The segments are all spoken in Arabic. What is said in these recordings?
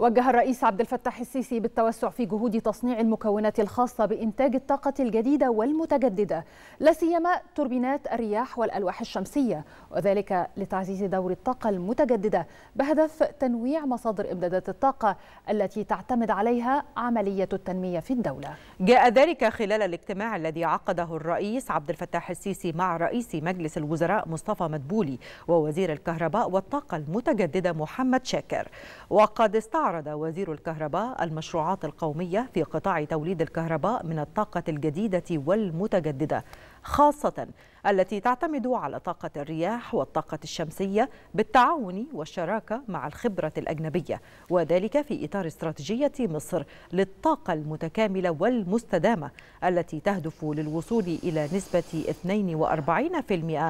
وجه الرئيس عبد الفتاح السيسي بالتوسع في جهود تصنيع المكونات الخاصة بإنتاج الطاقة الجديدة والمتجددة لا سيما توربينات الرياح والألواح الشمسية وذلك لتعزيز دور الطاقة المتجددة بهدف تنويع مصادر إمدادات الطاقة التي تعتمد عليها عملية التنمية في الدولة. جاء ذلك خلال الاجتماع الذي عقده الرئيس عبد الفتاح السيسي مع رئيس مجلس الوزراء مصطفى مدبولي ووزير الكهرباء والطاقة المتجددة محمد شاكر وقد استعرض استعرض وزير الكهرباء المشروعات القومية في قطاع توليد الكهرباء من الطاقة الجديدة والمتجددة. خاصة التي تعتمد على طاقة الرياح والطاقة الشمسية بالتعاون والشراكة مع الخبرة الأجنبية وذلك في إطار استراتيجية مصر للطاقة المتكاملة والمستدامة التي تهدف للوصول إلى نسبة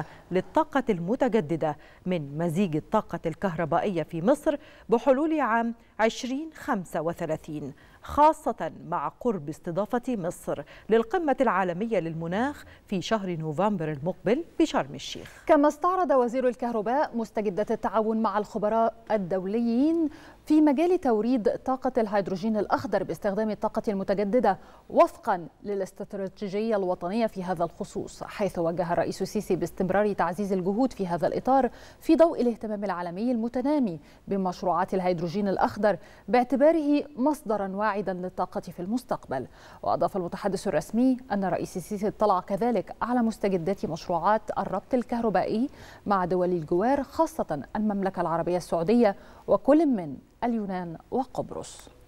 42% للطاقة المتجددة من مزيج الطاقة الكهربائية في مصر بحلول عام 2035 خاصة مع قرب استضافة مصر للقمة العالمية للمناخ في شهر نوفمبر المقبل بشرم الشيخ. كما استعرض وزير الكهرباء مستجدات التعاون مع الخبراء الدوليين في مجال توريد طاقة الهيدروجين الأخضر باستخدام الطاقة المتجددة وفقا للاستراتيجية الوطنية في هذا الخصوص حيث وجه الرئيس السيسي باستمرار تعزيز الجهود في هذا الإطار في ضوء الاهتمام العالمي المتنامي بمشروعات الهيدروجين الأخضر باعتباره مصدرا واعدا للطاقة في المستقبل. وأضاف المتحدث الرسمي أن الرئيس السيسي اطلع كذلك على مستجدات مشروعات الربط الكهربائي مع دول الجوار خاصة المملكة العربية السعودية وكل من اليونان وقبرص.